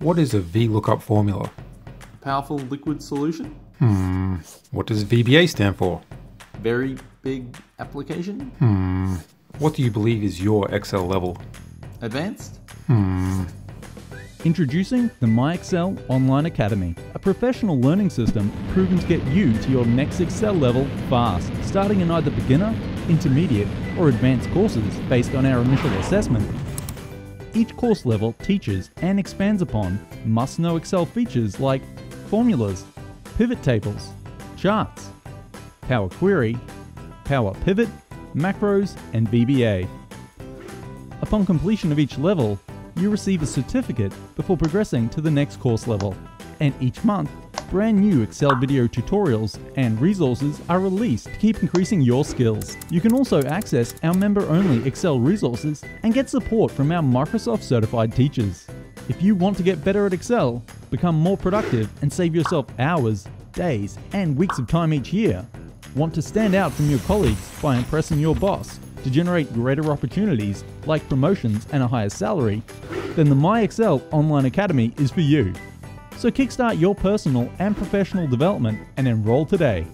What is a VLOOKUP formula? Powerful liquid solution? Hmm. What does VBA stand for? Very big application? Hmm. What do you believe is your Excel level? Advanced? Hmm. Introducing the MyExcel Online Academy, a professional learning system proven to get you to your next Excel level fast, starting in either beginner, intermediate, or advanced courses based on our initial assessment. Each course level teaches and expands upon must know Excel features like formulas, pivot tables, charts, Power Query, Power Pivot, macros, and VBA. Upon completion of each level, you receive a certificate before progressing to the next course level. And each month, brand new Excel video tutorials and resources are released to keep increasing your skills. You can also access our member-only Excel resources and get support from our Microsoft certified teachers. If you want to get better at Excel, become more productive and save yourself hours, days, and weeks of time each year, want to stand out from your colleagues by impressing your boss, to generate greater opportunities like promotions and a higher salary, then the MyExcel Online Academy is for you. So kickstart your personal and professional development and enroll today.